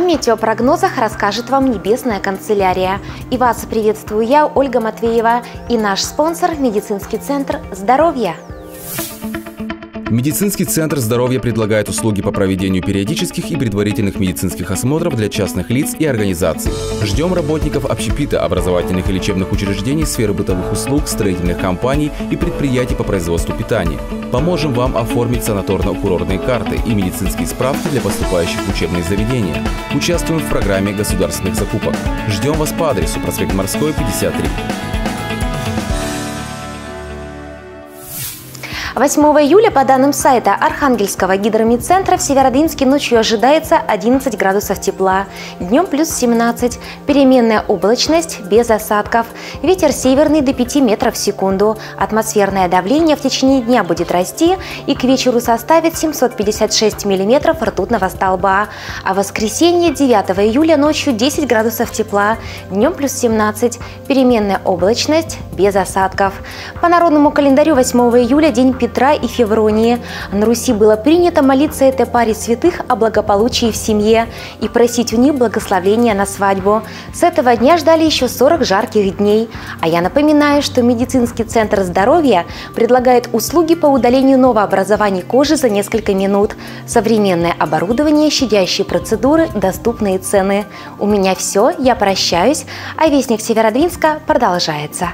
метеопрогнозах расскажет вам Небесная канцелярия. И вас приветствую я, Ольга Матвеева, и наш спонсор – медицинский центр «Здоровье». Медицинский центр здоровья предлагает услуги по проведению периодических и предварительных медицинских осмотров для частных лиц и организаций. Ждем работников общепита, образовательных и лечебных учреждений, сферы бытовых услуг, строительных компаний и предприятий по производству питания. Поможем вам оформить санаторно-курортные карты и медицинские справки для поступающих в учебные заведения. Участвуем в программе государственных закупок. Ждем вас по адресу проспект Морской, 53. 8 июля по данным сайта Архангельского гидромедцентра в Северодвинске ночью ожидается 11 градусов тепла, днем плюс 17, переменная облачность без осадков, ветер северный до 5 метров в секунду, атмосферное давление в течение дня будет расти и к вечеру составит 756 миллиметров ртутного столба, а в воскресенье 9 июля ночью 10 градусов тепла, днем плюс 17, переменная облачность без осадков. По народному календарю 8 июля день Петра и Февронии. На Руси было принято молиться этой паре святых о благополучии в семье и просить у них благословения на свадьбу. С этого дня ждали еще 40 жарких дней. А я напоминаю, что медицинский центр здоровья предлагает услуги по удалению новообразований кожи за несколько минут. Современное оборудование, щадящие процедуры, доступные цены. У меня все, я прощаюсь, а Вестник Северодвинска продолжается.